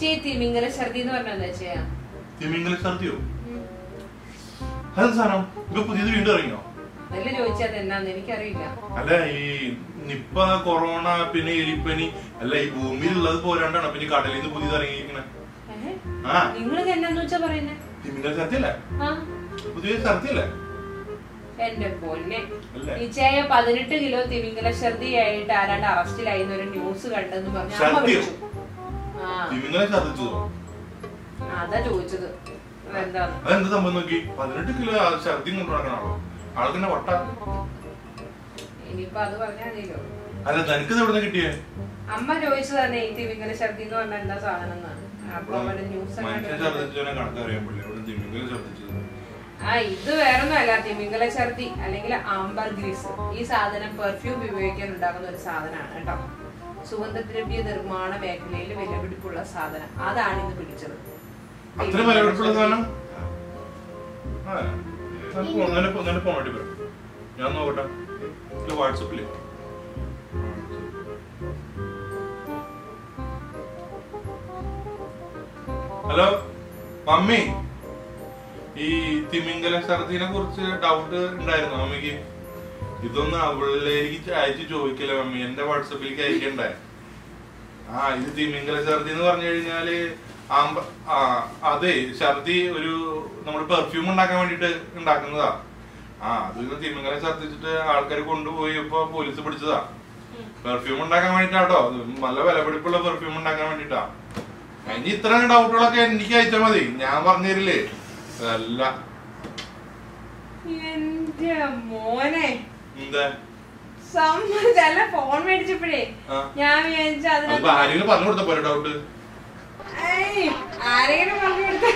ഛർദി എന്ന് എന്താ ചെയ്യാ? തിമിംഗല ഛർദിയോ? അതെന്ത് സാധനം ഇപ്പൊ പുതിയത് വീണ്ടും ഇറങ്ങിയോ നെല്ല് ചോദിച്ചത് എന്നാന്ന് എനിക്കറിയില്ല. അല്ല ഈ നിപ്പ കൊറോണ പിന്നെ എലിപ്പനി അല്ല ഈ ഭൂമിയിലുള്ളത് പോരാണ്ടാണ്. പിന്നെ കടലിൽ നിന്ന് പുതിയത് ഇറങ്ങിയിരിക്കണേ? ആ. എന്നാന്ന് വെച്ചാ പറയുന്നേ? തിമിംഗല ഛർദിയല്ലേ? ആ. പുതിയ ഛർദിയല്ലേ? എന്റെ പൊന്നെ. അല്ലേ? നിശ്ചയ പതിനെട്ട് കിലോ തിമിംഗല ഛർദിയായിട്ട് ആരാണ്ട് അറസ്റ്റിലായി എന്നൊരു ന്യൂസ് കണ്ടെന്ന് പറഞ്ഞു ഛർദിയോ? തിമിംഗല ഛർദിച്ചതോ അതാ ചോദിച്ചത്. അതെന്ത് സംഭവം നോക്കി? പതിനെട്ട് കിലോ ഛർദി കൊണ്ട് നടക്കണാണോ ആൾക്കെന്നെ വട്ട. അല്ല തനിക്ക് എവിടെ കിട്ടിയേ? അമ്മ ചോദിച്ചതന്നെ ഈ തിമിംഗല ഛർദി എന്ന്? പറഞ്ഞാൽ എന്താ സാധനം എന്നാണ് ആ ഇത് വേറൊന്നുമല്ല. തിമിംഗല ഛർദി അല്ലെങ്കിൽ ആംബർ ഗ്രീസ് ഈ സാധനം പെർഫ്യൂം ഉപയോഗിക്കാൻ ഉണ്ടാക്കുന്ന ഒരു സാധനമാണ് കേട്ടോ. സുഗന്ധദ്രവ്യ നിർമ്മാണ മേഖലയിൽ വിലപിടിപ്പുള്ള സാധനം. അതാണ് ഇന്ന് പിടിച്ചത്. ഞാൻ നോക്കട്ടെ. വാട്സപ്പിൽ. Hello mummy. ഈ തിമിംഗല ഛർദിനെ കുറിച്ച് ഡൗട്ട് ഉണ്ടായിരുന്നു മമ്മിക്ക്? ഇതൊന്ന് അവളിലേക്ക് അയച്ചു ചോദിക്കല്ലേ മമ്മി. എന്റെ വാട്സപ്പിലേക്ക് അയക്കണ്ടേ? ആ ഇത് തിമിംഗല ഛർദി എന്ന് പറഞ്ഞു കഴിഞ്ഞാൽ അതെ ഛർദി ഒരു നമ്മൾ പെർഫ്യൂം ഉണ്ടാക്കാൻ വേണ്ടിട്ട് ഉണ്ടാക്കുന്നതാ. ആ അത് തിമിംഗല ഛർദിച്ചിട്ട് ആൾക്കാർ കൊണ്ടുപോയി ഇപ്പൊ പോലീസ് പിടിച്ചതാ. പെർഫ്യൂം ഉണ്ടാക്കാൻ വേണ്ടിട്ടാട്ടോ. നല്ല വിലപിടിപ്പുള്ള പെർഫ്യൂം ഉണ്ടാക്കാൻ വേണ്ടിട്ടാ. ഇനി ഇത്ര ഡൗട്ടുകളൊക്കെ എനിക്ക് അയച്ചാൽ മതി. ഞാൻ പറഞ്ഞു തരില്ലേ അതല്ല. എന്റെ മോനെ. സമ്മതിച്ചല്ല ഫോൺ മേടിച്ചപ്പോഴേ ഞാൻ വിചാരിച്ചു അതിനെ ആരെങ്കിലും പറഞ്ഞു കൊടുത്ത പോലെ ഡൗട്ട് ആരെങ്കിലും പറഞ്ഞു കൊടുത്ത